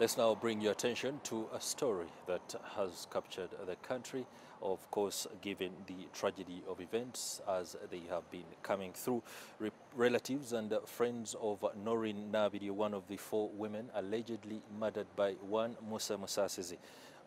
Let's now bring your attention to a story that has captured the country, of course, given the tragedy of events as they have been coming through. Re relatives and friends of Noreen Nabirye, one of the four women allegedly murdered by one Musa Musasizi,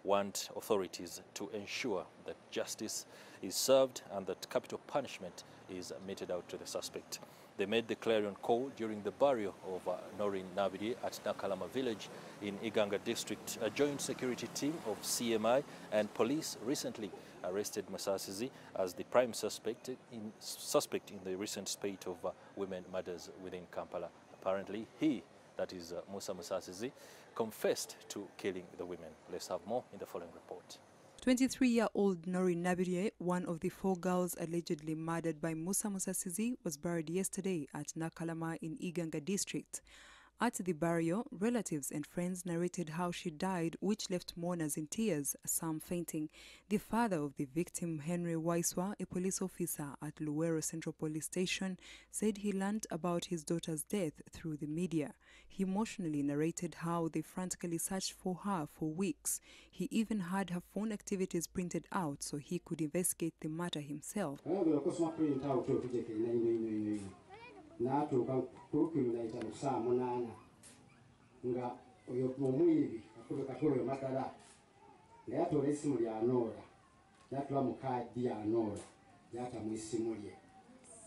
want authorities to ensure that justice is served and that capital punishment is meted out to the suspect. They made the clarion call during the burial of uh, Noreen Nabirye at Nakalama village in Iganga district. A joint security team of CMI and police recently arrested Musasizi as the prime suspect in, suspect in the recent spate of uh, women murders within Kampala. Apparently, he, that is uh, Musa Musasizi, confessed to killing the women. Let's have more in the following report. 23-year-old Nori Nabirye, one of the four girls allegedly murdered by Musa Musasizi, was buried yesterday at Nakalama in Iganga district. At the burial, relatives and friends narrated how she died, which left mourners in tears, some fainting. The father of the victim, Henry Waiswa, a police officer at Luwero Central Police Station, said he learned about his daughter's death through the media. He emotionally narrated how they frantically searched for her for weeks. He even had her phone activities printed out so he could investigate the matter himself. N'atuuka kurukumi na itaano saa munaana. Nga oyo omwibi oyo madala naye atoola essimu lyanoora yatula mu kaadi yanoora yata mu essimu lye.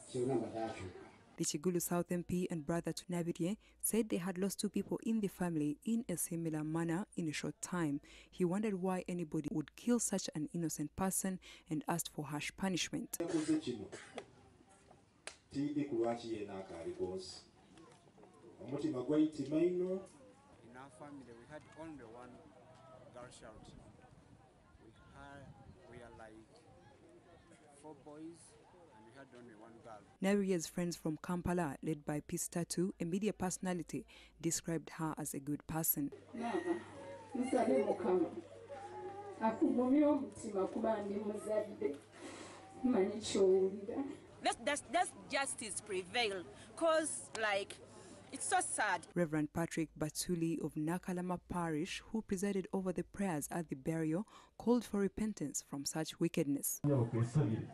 Kyona nga takyuka The Kigulu South MP and brother to Nabirye said they had lost two people in the family in a similar manner in a short time. He wondered why anybody would kill such an innocent person and asked for harsh punishment. Yakoze kino tiidde ku lwaki yeena akaali gonsi omutima gwayitima ino in our family we had only one girl child. We had we are like four boys and we had only one girl. Nabirye's friends from Kampala, led by Peace Tattoo, a media personality, described her as a good person. maama musabe mukama akugumye omutima kuba ndi muzadde manyi kyowulira Let's, let's, let's justice prevail. Because like it's so sad. Reverend Patrick Batuli of Nakalama Parish, who presided over the prayers at the burial, called for repentance from such wickedness. okwesabire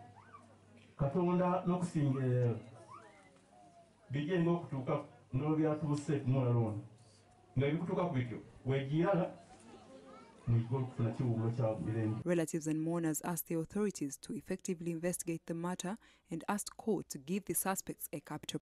katonda n'okusingira bigenga okutuuka n'obyatuuse kumwalona nga bikutuuka ku bityo weegirala Relatives and mourners asked the authorities to effectively investigate the matter and asked court to give the suspects a capital